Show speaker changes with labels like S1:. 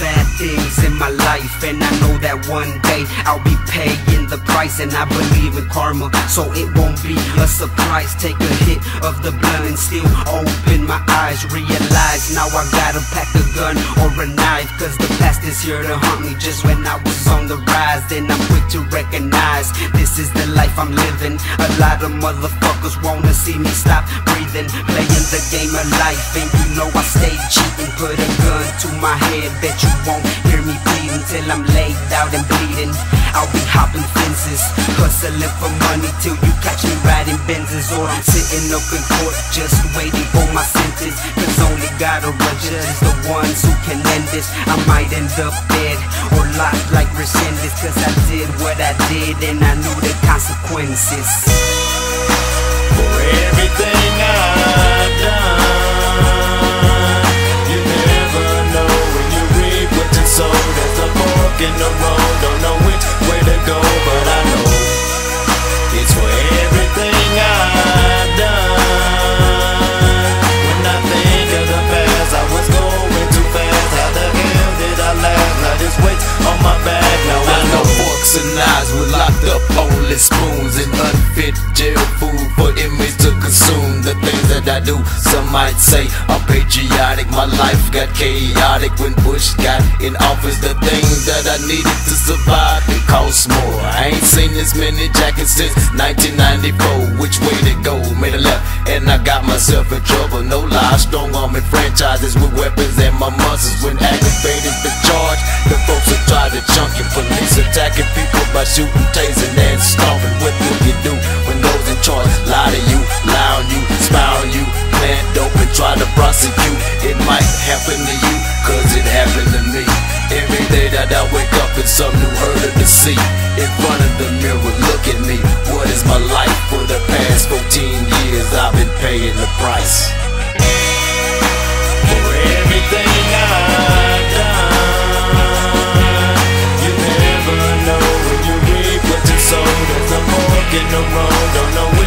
S1: Bad things in my life, and I know that one day I'll be paying the price. And I believe in karma, so it won't be a surprise. Take a hit of the blunt and still open my eyes. Realize now I gotta pack a gun or a knife, cause the past is here to haunt me just when I was on the rise. Then I'm quick to recognize this is the life I'm living. A lot of motherfuckers wanna see me stop breathing, playing the game of life, and you know I stay cheating. Put a gun to my head, bet you won't hear me bleeding till I'm laid out and bleeding. I'll be hopping fences, hustling for money till you catch me riding Benzes, or I'm sitting up in court just waiting for my sentence. Cause only God or judge is the ones who can end this. I might end up dead or locked like Resendez, cause I did what I did and I knew the consequences.
S2: For everything I've
S3: up, only spoons and unfit jail food for inmates to consume. The things that I do, some might say I'm patriotic. My life got chaotic when Bush got in office. The things that I needed to survive, it cost more. I ain't seen this many jackets since 1994. Which way to go? Made a left, and I got myself in trouble. No lie, strong arm franchises with weapons and my muscles. When aggravated the by shooting, tasing, and stomping. What will you do when those in charge lie to you, lie on you, smile on you, plant dope and try to prosecute? It might happen to you, cause it happened to me. Every day that I wake up, it's some new hurdle to see. In front of the mirror, look at me. What is my life for the past 14 years? I've been paying the price.
S2: in the wrong, don't know